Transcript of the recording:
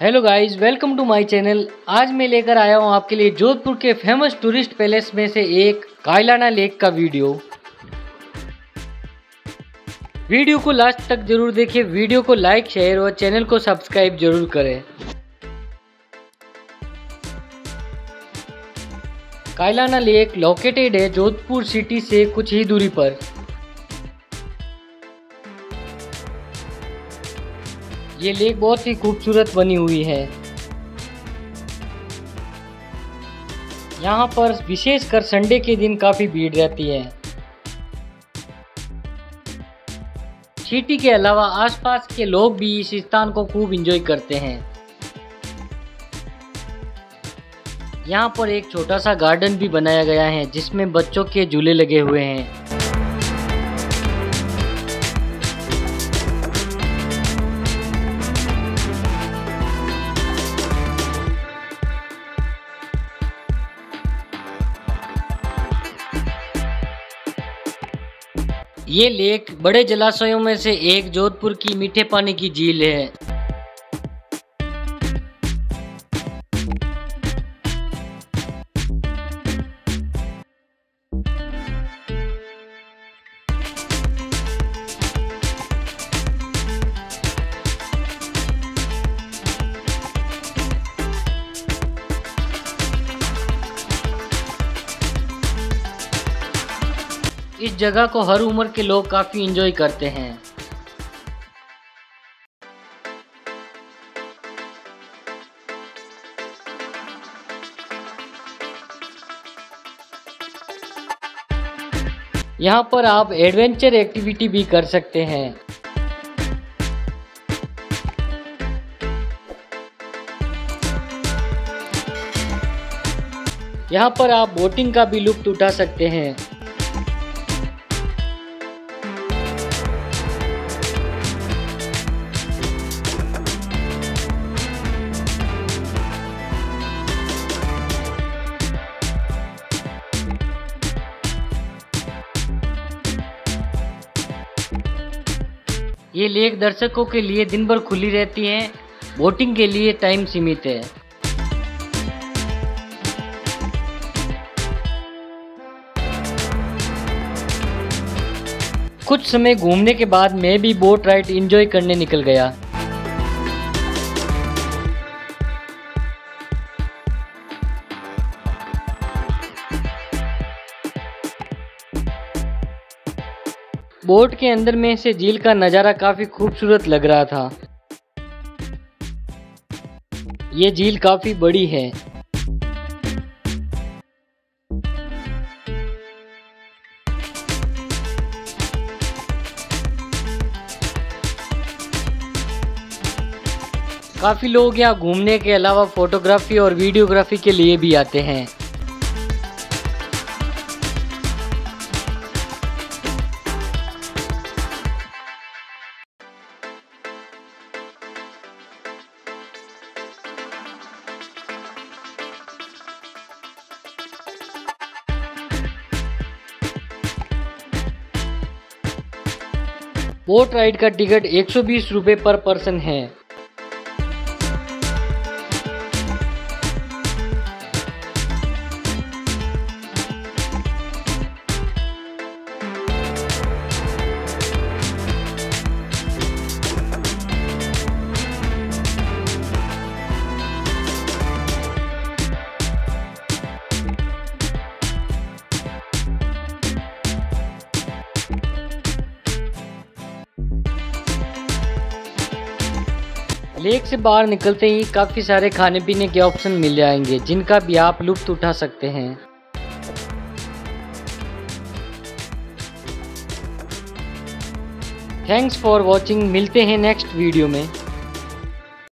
Hello guys welcome to my channel आज मैं लेकर आया हूँ आपके लिए जोधपुर के फ़ेमस टूरिस्ट पैलेस में से एक कायलाना लेक का वीडियो वीडियो को लास्ट तक ज़रूर देखिए वीडियो को लाइक शेयर और चैनल को सब्सक्राइब ज़रूर करें। कायलाना लेक लोकेटेड है जोधपुर सिटी से कुछ ही दूरी पर। ये लेक बहुत ही खूबसूरत बनी हुई है। यहाँ पर विशेषकर संडे के दिन काफ़ी भीड़ रहती है। सिटी के अलावा आसपास के लोग भी इस स्थान को खूब एंजॉय करते हैं। यहाँ पर एक छोटा सा गार्डन भी बनाया गया है, जिसमें बच्चों के झूले लगे हुए हैं। ये लेक बड़े जलाशयों में से एक जोधपुर की मीठे पानी की झील है। इस जगह को हर उम्र के लोग काफ़ी इंजॉय करते हैं। यहाँ पर आप एडवेंचर एक्टिविटी भी कर सकते हैं। यहाँ पर आप बोटिंग का भी लुप्त उठा सकते हैं। ये लेक दर्शकों के लिए दिन भर खुली रहती है बोटिंग के लिए टाइम सीमित है। कुछ समय घूमने के बाद मैं भी बोट राइड एंजॉय करने निकल गया। बोट के अंदर में से झील का नज़ारा काफ़ी खूबसूरत लग रहा था। ये झील काफ़ी बड़ी है। काफ़ी लोग यहाँ घूमने के अलावा फोटोग्राफी और वीडियोग्राफी के लिए भी आते हैं। बोट राइड का टिकट एक सौ पर पर्सन है। लेक से बाहर निकलते ही काफ़ी सारे खाने पीने के ऑप्शन मिल जाएँगे, जिनका भी आप लुप्त उठा सकते हैं। थैंक्स फॉर वॉचिंग मिलते हैं नेक्स्ट वीडियो में।